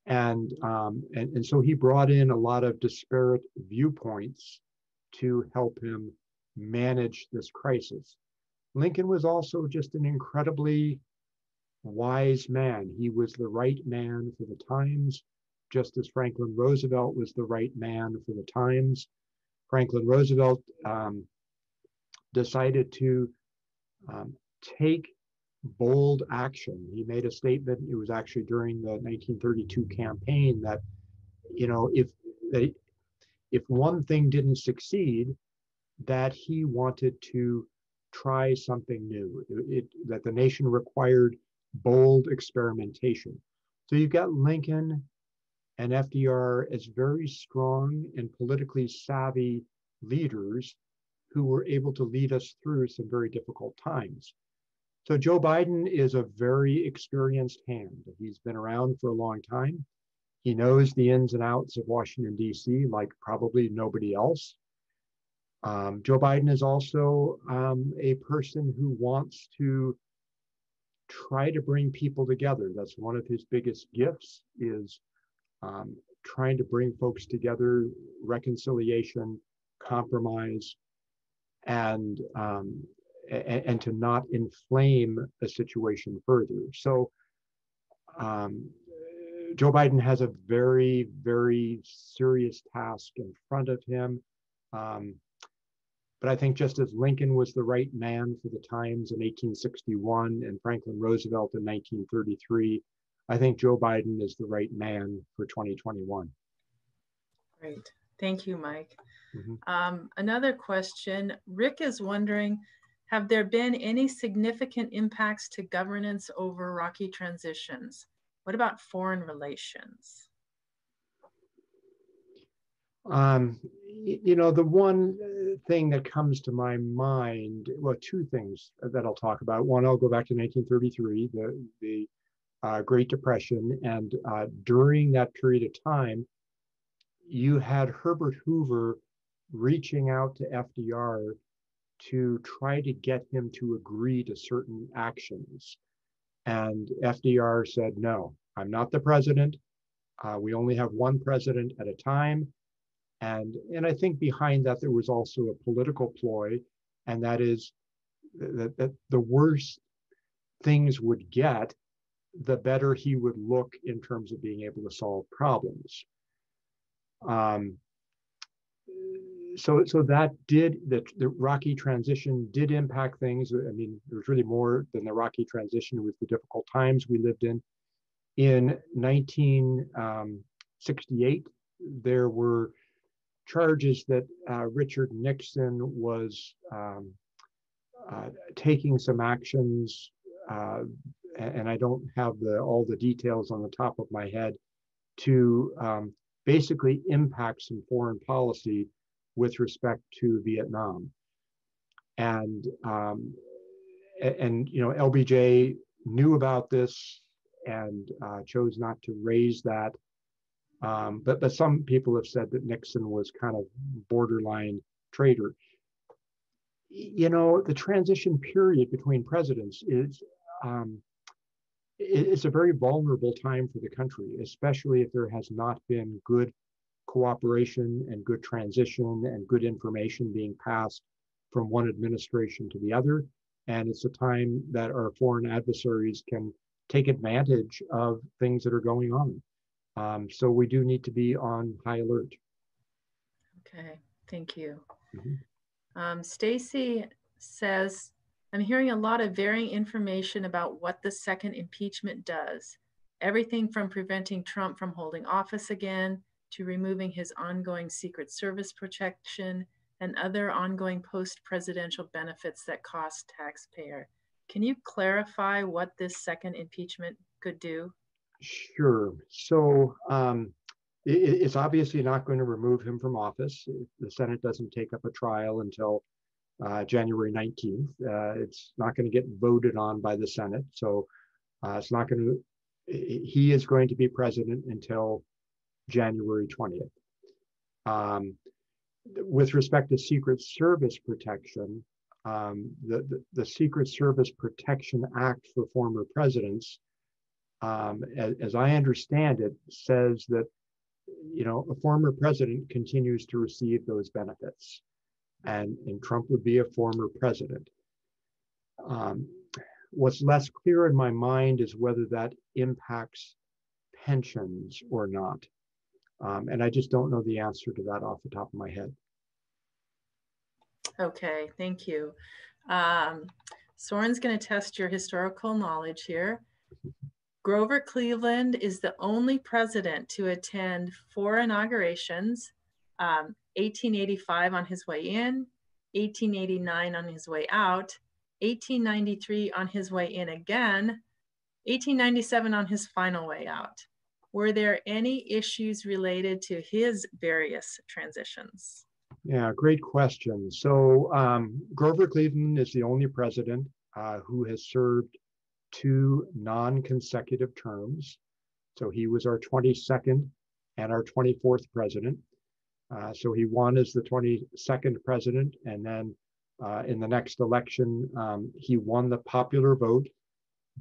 And, um, and, and so he brought in a lot of disparate viewpoints to help him manage this crisis. Lincoln was also just an incredibly wise man. He was the right man for the times, just as Franklin Roosevelt was the right man for the times. Franklin Roosevelt um, decided to um, take bold action. He made a statement, it was actually during the 1932 campaign, that, you know, if, that if one thing didn't succeed, that he wanted to try something new, it, it, that the nation required bold experimentation. So you've got Lincoln and FDR as very strong and politically savvy leaders who were able to lead us through some very difficult times. So Joe Biden is a very experienced hand. He's been around for a long time. He knows the ins and outs of Washington, D.C., like probably nobody else. Um, Joe Biden is also um, a person who wants to try to bring people together. That's one of his biggest gifts is um, trying to bring folks together, reconciliation, compromise, and, um, and, and to not inflame the situation further. So um, Joe Biden has a very, very serious task in front of him. Um, but I think just as Lincoln was the right man for the times in 1861 and Franklin Roosevelt in 1933, I think Joe Biden is the right man for 2021. Great. Thank you, Mike. Mm-hmm. Um, another question Rick is wondering Have there been any significant impacts to governance over rocky transitions? What about foreign relations? Um, you know, the one uh, thing that comes to my mind, well, two things that I'll talk about. One, I'll go back to 1933, the, the uh, Great Depression. And uh, during that period of time, you had Herbert Hoover reaching out to FDR to try to get him to agree to certain actions. And FDR said, no, I'm not the president. Uh, we only have one president at a time. And, and I think behind that, there was also a political ploy, and that is that, that the worse things would get, the better he would look in terms of being able to solve problems. Um, so, so that did the, the rocky transition did impact things. I mean, there was really more than the rocky transition. with the difficult times we lived in. In 1968, um, there were charges that uh, Richard Nixon was um, uh, taking some actions, uh, and I don't have the, all the details on the top of my head, to um, basically impact some foreign policy with respect to Vietnam. And, um, and you know, LBJ knew about this and uh, chose not to raise that um, but, but some people have said that Nixon was kind of borderline traitor. You know, the transition period between presidents is um, it's a very vulnerable time for the country, especially if there has not been good cooperation and good transition and good information being passed from one administration to the other. And it's a time that our foreign adversaries can take advantage of things that are going on. Um, so we do need to be on high alert. Okay, thank you. Mm-hmm. Um, Stacy says, I'm hearing a lot of varying information about what the second impeachment does. Everything from preventing Trump from holding office again to removing his ongoing Secret Service protection and other ongoing post presidential benefits that cost taxpayer. Can you clarify what this second impeachment could do? Sure. So um, it, it's obviously not going to remove him from office. The Senate doesn't take up a trial until uh, January 19th. Uh, it's not going to get voted on by the Senate. So uh, it's not going to, he is going to be president until January 20th. Um, with respect to Secret Service protection, um, the, the, the Secret Service Protection Act for former presidents um, as, as, I understand it, says that you know a former president continues to receive those benefits, and and Trump would be a former president. Um, what's less clear in my mind is whether that impacts pensions or not, um, and I just don't know the answer to that off the top of my head. Okay, thank you. Um, Soren's going to test your historical knowledge here. Grover Cleveland is the only president to attend four inaugurations um, 1885 on his way in, 1889 on his way out, 1893 on his way in again, 1897 on his final way out. Were there any issues related to his various transitions? Yeah, great question. So um, Grover Cleveland is the only president uh, who has served two non-consecutive terms. So he was our 22nd and our 24th president. Uh, so he won as the 22nd president. And then uh, in the next election, um, he won the popular vote,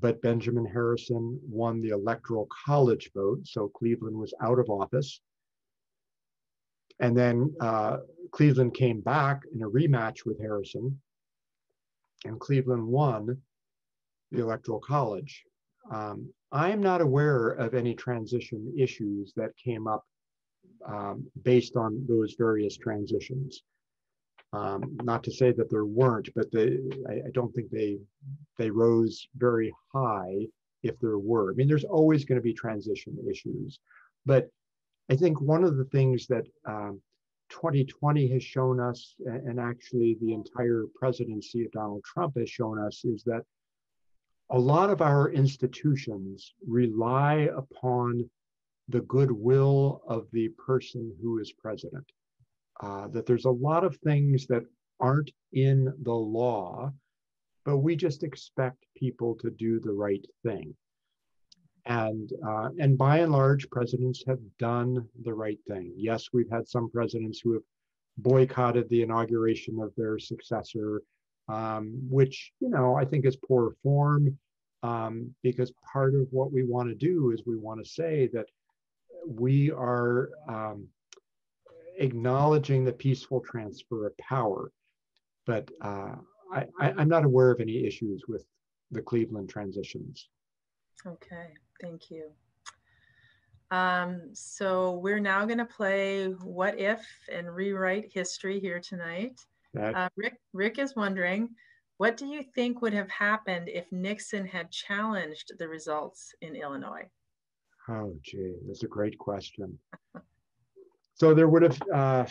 but Benjamin Harrison won the electoral college vote. So Cleveland was out of office. And then uh, Cleveland came back in a rematch with Harrison, and Cleveland won the electoral college. Um, I am not aware of any transition issues that came up um, based on those various transitions. Um, not to say that there weren't, but they, I, I, don't think they they rose very high if there were. I mean, there's always going to be transition issues, but I think one of the things that um, 2020 has shown us, and actually the entire presidency of Donald Trump has shown us, is that a lot of our institutions rely upon the goodwill of the person who is president. Uh, that there's a lot of things that aren't in the law, but we just expect people to do the right thing. And, uh, and by and large, presidents have done the right thing. Yes, we've had some presidents who have boycotted the inauguration of their successor, um, which, you know, I think is poor form um, because part of what we want to do is we want to say that we are um, acknowledging the peaceful transfer of power. But uh, I, am not aware of any issues with the Cleveland transitions. Okay, thank you. Um, so we're now going to play What If and rewrite history here tonight. Uh, Rick, Rick is wondering, what do you think would have happened if Nixon had challenged the results in Illinois? Oh, gee, that's a great question. so there would have uh,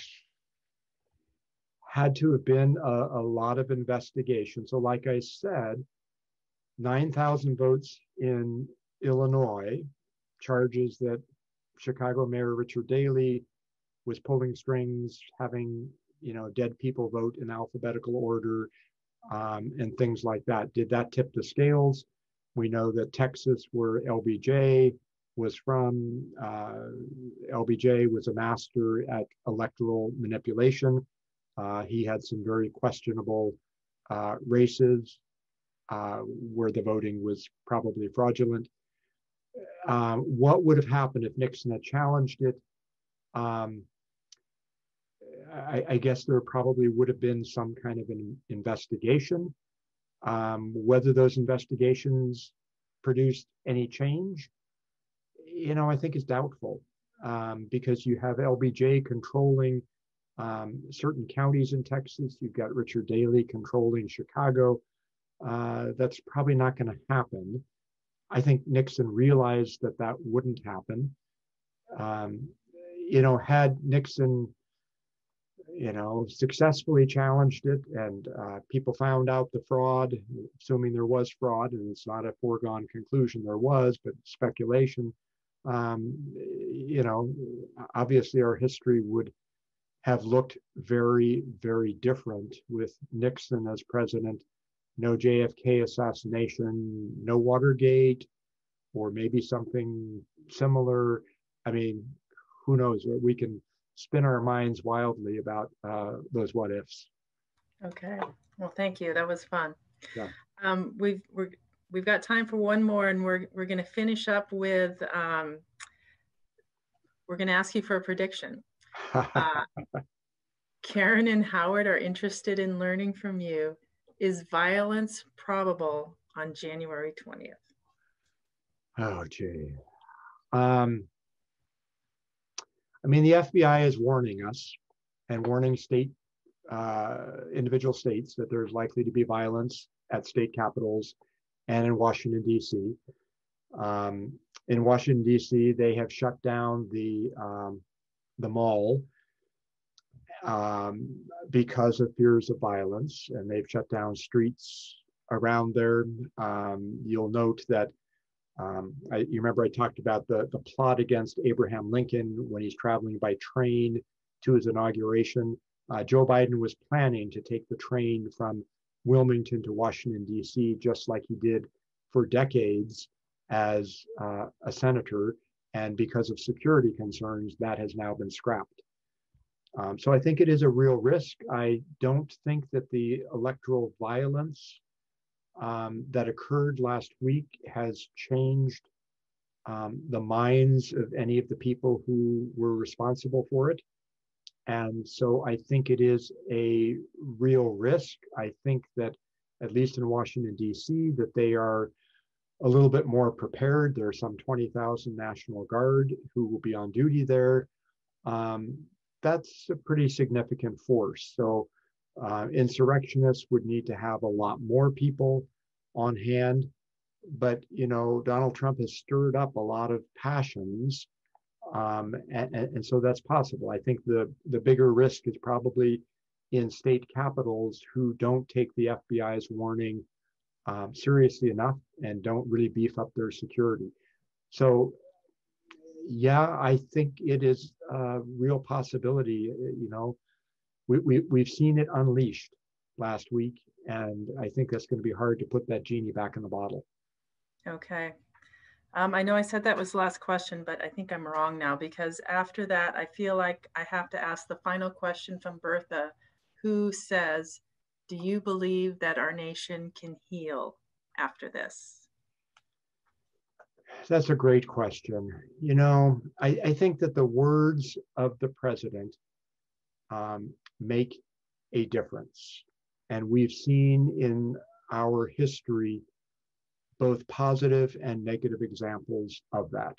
had to have been a, a lot of investigation. So, like I said, 9,000 votes in Illinois, charges that Chicago Mayor Richard Daley was pulling strings, having you know dead people vote in alphabetical order, um, and things like that. Did that tip the scales? We know that Texas, where LBJ was from, uh, LBJ was a master at electoral manipulation. Uh, he had some very questionable uh, races where the voting was probably fraudulent. What would have happened if Nixon had challenged it? Um, I, I, guess there probably would have been some kind of an investigation. Um, whether those investigations produced any change, you know, I think is doubtful um, because you have LBJ controlling um, certain counties in Texas. You've got Richard Daley controlling Chicago. Uh, that's probably not going to happen. I think Nixon realized that that wouldn't happen. Um, you know, had Nixon you know, successfully challenged it, and uh, people found out the fraud, assuming there was fraud, and it's not a foregone conclusion there was, but speculation. Um, you know, obviously our history would have looked very, very different with Nixon as president, no JFK assassination, no Watergate, or maybe something similar. I mean, who knows? We can spin our minds wildly about uh, those what ifs. Okay. Well, thank you. That was fun. Yeah. Um, we've we're, we've got time for one more, and we're we're going to finish up with. Um, we're going to ask you for a prediction. Uh, Karen and Howard are interested in learning from you. Is violence probable on January 20th? Oh, gee. Um, I mean, the FBI is warning us and warning state, uh, individual states that there's likely to be violence at state capitals and in Washington, D.C. Um, in Washington, D.C., they have shut down the, um, the mall um, because of fears of violence, and they've shut down streets around there. Um, you'll note that um, I, you remember I talked about the, the plot against Abraham Lincoln when he's traveling by train to his inauguration. Uh, Joe Biden was planning to take the train from Wilmington to Washington, D.C., just like he did for decades as uh, a senator. And because of security concerns, that has now been scrapped. Um, so I think it is a real risk. I don't think that the electoral violence um, that occurred last week has changed um, the minds of any of the people who were responsible for it. And so I think it is a real risk. I think that, at least in Washington, D.C., that they are a little bit more prepared. There are some 20,000 National Guard who will be on duty there. Um, that's a pretty significant force. So uh, insurrectionists would need to have a lot more people on hand. But, you know, Donald Trump has stirred up a lot of passions um, and, and, so that's possible. I think the, the bigger risk is probably in state capitals who don't take the FBI's warning um, seriously enough and don't really beef up their security. So, yeah, I think it is a real possibility. You know, we, we, we've seen it unleashed last week, and I think that's going to be hard to put that genie back in the bottle. Okay. Um, I know I said that was the last question, but I think I'm wrong now because after that, I feel like I have to ask the final question from Bertha, who says, Do you believe that our nation can heal after this? That's a great question. You know, I, I think that the words of the president um, make a difference. And we've seen in our history both positive and negative examples of that.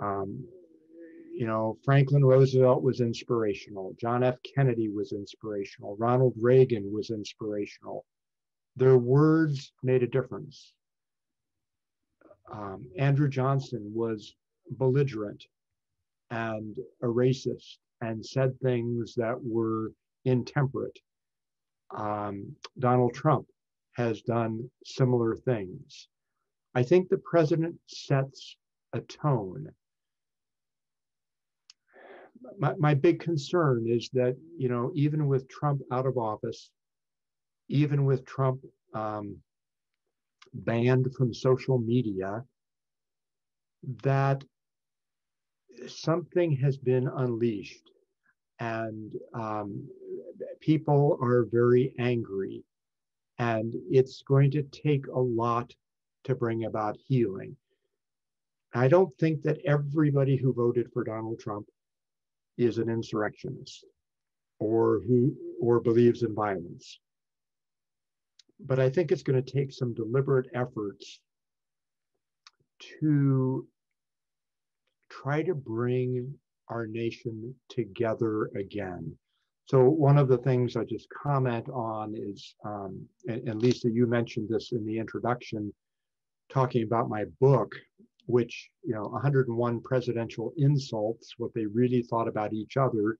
Um, you know, Franklin Roosevelt was inspirational. John F. Kennedy was inspirational. Ronald Reagan was inspirational. Their words made a difference. Um, Andrew Johnson was belligerent and a racist and said things that were intemperate. Um, Donald Trump has done similar things. I think the president sets a tone. My, my big concern is that, you know, even with Trump out of office, even with Trump um, banned from social media, that something has been unleashed and um, people are very angry and it's going to take a lot to bring about healing. I don't think that everybody who voted for Donald Trump is an insurrectionist or who or believes in violence. But I think it's going to take some deliberate efforts to try to bring our nation together again. So one of the things I just comment on is, um, and, and, Lisa, you mentioned this in the introduction, talking about my book, which, you know, 101 presidential insults, what they really thought about each other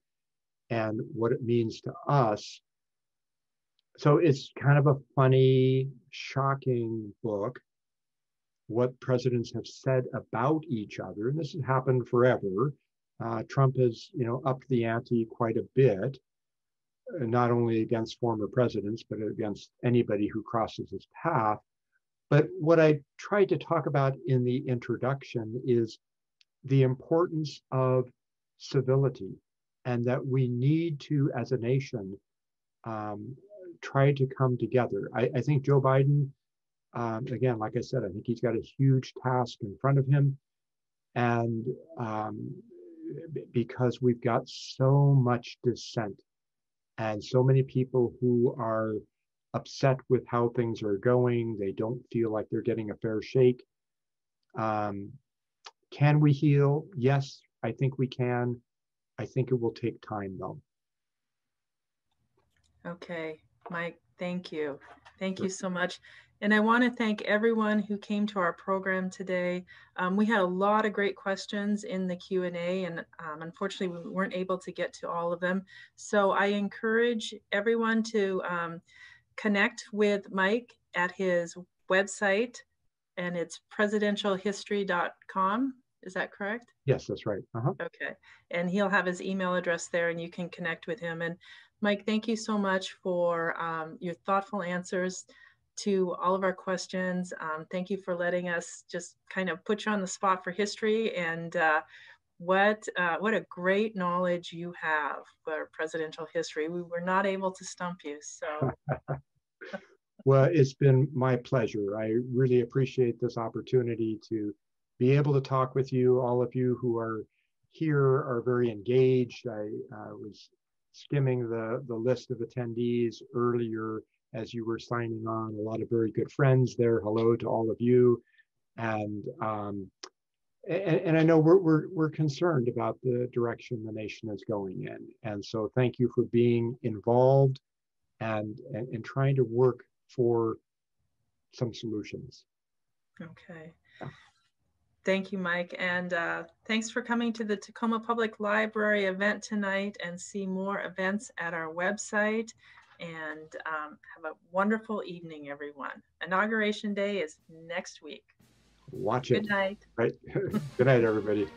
and what it means to us. So it's kind of a funny, shocking book, what presidents have said about each other. And this has happened forever. Uh, Trump has, you know, upped the ante quite a bit not only against former presidents, but against anybody who crosses his path. But what I tried to talk about in the introduction is the importance of civility and that we need to, as a nation, um, try to come together. I, I think Joe Biden, um, again, like I said, I think he's got a huge task in front of him. And um, because we've got so much dissent and so many people who are upset with how things are going. They don't feel like they're getting a fair shake. Um, can we heal? Yes, I think we can. I think it will take time though. Okay, Mike, thank you. Thank you so much. And I want to thank everyone who came to our program today. Um, we had a lot of great questions in the Q&A and um, unfortunately we weren't able to get to all of them. So I encourage everyone to um, connect with Mike at his website and it's presidentialhistory.com. Is that correct? Yes, that's right. Uh -huh. Okay. And he'll have his email address there and you can connect with him. And Mike, thank you so much for um, your thoughtful answers to all of our questions. Um, thank you for letting us just kind of put you on the spot for history. And uh, what uh, what a great knowledge you have for presidential history. We were not able to stump you, so. well, it's been my pleasure. I really appreciate this opportunity to be able to talk with you. All of you who are here are very engaged. I uh, was skimming the, the list of attendees earlier as you were signing on. A lot of very good friends there. Hello to all of you. And um, and, and, I know we're, we're, we're concerned about the direction the nation is going in. And so thank you for being involved and, and, and trying to work for some solutions. Okay. Thank you, Mike. And uh, thanks for coming to the Tacoma Public Library event tonight and see more events at our website. And um, have a wonderful evening, everyone. Inauguration Day is next week. Watch it. Good night. Right. Good night, everybody.